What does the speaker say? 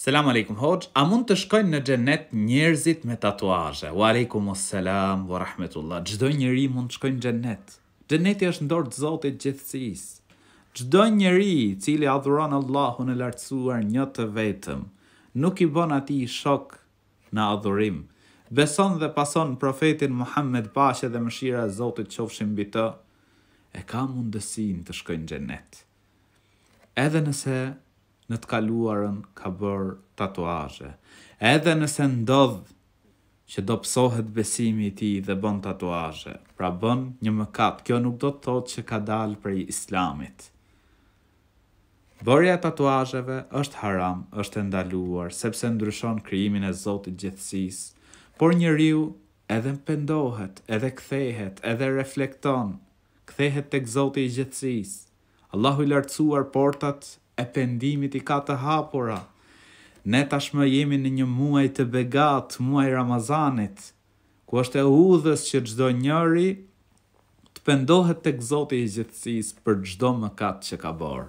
Selam alejkum hoxhë, a mund të shkojnë në xhenet njerëzit me tatuazhe? Wa alejkumus selam wa rahmetullah. Çdo njeri mund të shkojë në xhenet. Xheneti është në dorë të Zotit të gjithësisë. Çdo njeri i cili adhuron Allahun e lartësuar një të vetëm, nuk i bën atij shok në adhurim, beson dhe pason Profetin Muhammed paqja dhe mëshira e Zotit qofshin mbi të, e ka mundësinë të shkojë në xhenet. Edhe nëse në të kaluarën ka bërë tatuazhe. Edhe nëse ndodh që dobësohet besimi i tij dhe bën tatuazhe, pra bën një mëkat, kjo nuk do të thotë që ka dalë prej Islamit. Bërja e tatuazheve është haram, është e ndaluar, sepse ndryshon krijimin e Zotit të Gjithësisë, por njeriu edhe pendohet, edhe kthehet, edhe reflekton, kthehet tek Zoti i Gjithësisë. Allahu i Lartësuar portat e pendimit i ka të hapura! Ne tashmë jemi në një muaj të begatë, muaji i Ramazanit, ku është e udhës që çdo njeri të pendohet tek Zoti i Gjithësisë për çdo mëkat që ka bërë.